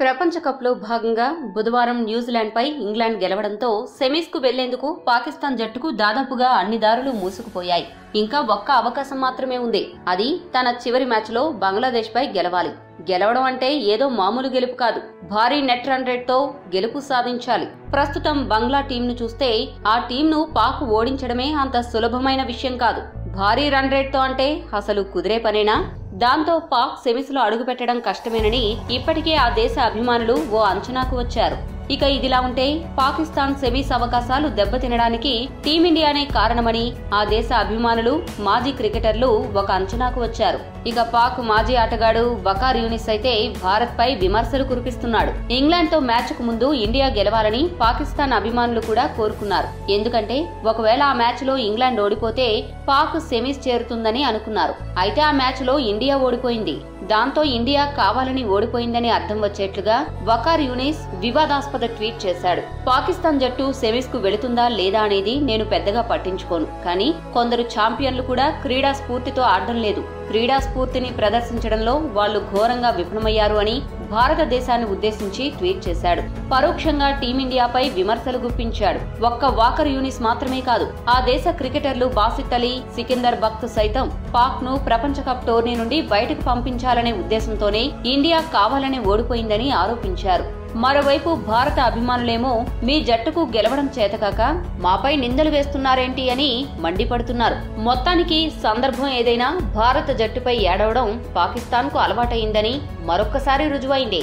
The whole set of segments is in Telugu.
ప్రపంచ కప్లో భాగంగా బుధవారం న్యూజిలాండ్పై ఇంగ్లాండ్ గెలవడంతో సెమీస్కు వెళ్ళేందుకు పాకిస్తాన్ జట్టుకు దాదాపుగా అన్ని దారులు మూసుకుపోయాయి. ఇంకా ఒక్క అవకాశం మాత్రమే ఉంది. అది తన చివరి మ్యాచ్లో బంగ్లాదేశ్పై గెలవాలి. గెలవడం అంటే ఏదో మామూలు గెలుపు కాదు. భారీ నెట్ రన్ రేట్తో గెలుపు సాధించాలి. ప్రస్తుతం బంగ్లా టీంను చూస్తే ఆ టీంను పాక్ ఓడించడమే అంత సులభమైన విషయం కాదు. భారీ రన్ రేట్తో అంటే అసలు కుదిరే పనేనా? దాంతో పాక్ సెమీస్లో అడుగుపెట్టడం కష్టమేనని ఇప్పటికే ఆ దేశ అభిమానులు ఓ అంచనాకు వచ్చారు. ఇక ఇదిలా ఉంటే పాకిస్తాన్ సెమీస్ అవకాశాలు దెబ్బతినడానికి టీమిండియానే కారణమని ఆ దేశ అభిమానులు మాజీ క్రికెటర్లు ఒక అంచనాకు వచ్చారు. ఇక పాక్ మాజీ ఆటగాడు బకార్ యూనిస్ అయితే భారత్ పై విమర్శలు కురిపిస్తున్నాడు. ఇంగ్లాండ్తో మ్యాచ్కు ముందు ఇండియా గెలవాలని పాకిస్తాన్ అభిమానులు కూడా కోరుకున్నారు. ఎందుకంటే ఒకవేళ ఆ మ్యాచ్లో ఇంగ్లాండ్ ఓడిపోతే పాక్ సెమీస్ చేరుతుందని అనుకున్నారు. అయితే ఆ మ్యాచ్లో ఇండియా ఓడిపోయింది. దాంతో ఇండియా కావాలని ఓడిపోయిందని అర్థం వచ్చేట్లుగా వకార్ యూనిస్ వివాదాస్పద ట్వీట్ చేశాడు. పాకిస్తాన్ జట్టు సెమీస్కు వెళుతుందా లేదా అనేది నేను పెద్దగా పట్టించుకోను. కానీ కొందరు ఛాంపియన్లు కూడా క్రీడా స్ఫూర్తితో ఆడడం లేదు. క్రీడా స్ఫూర్తిని ప్రదర్శించడంలో వాళ్ళు ఘోరంగా విఫలమయ్యారు అని భారతదేశాన్ని ఉద్దేశించి ట్వీట్ చేశాడు. పరోక్షంగా టీమిండియాపై విమర్శలు గుప్పించాడు. ఒక్క వాకర్ యూనిస్ మాత్రమే కాదు ఆ దేశ క్రికెటర్లు బాసిత్ అలీ సికిందర్ బక్త్ సైతం పాక్ను ప్రపంచ కప్ టోర్నీ నుండి బయటకు పంపించాలనే ఉద్దేశంతోనే ఇండియా కావాలనే ఓడిపోయిందని ఆరోపించారు. మరోవైపు భారత అభిమానులేమో మీ జట్టుకు గెలవడం చేతకాక మాపై నిందలు వేస్తున్నారేంటి అని మండిపడుతున్నారు. మొత్తానికి సందర్భం ఏదైనా భారత జట్టుపై ఏడవడం పాకిస్తాన్కు అలవాటైందని మరొక్కసారి రుజువైంది.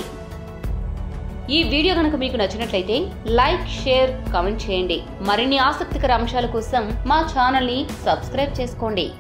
ఈ వీడియో కనుక మీకు నచ్చినట్లయితే లైక్ షేర్ కామెంట్ చేయండి. మరిన్ని ఆసక్తికర అంశాల కోసం మా ఛానల్ని సబ్స్క్రైబ్ చేసుకోండి.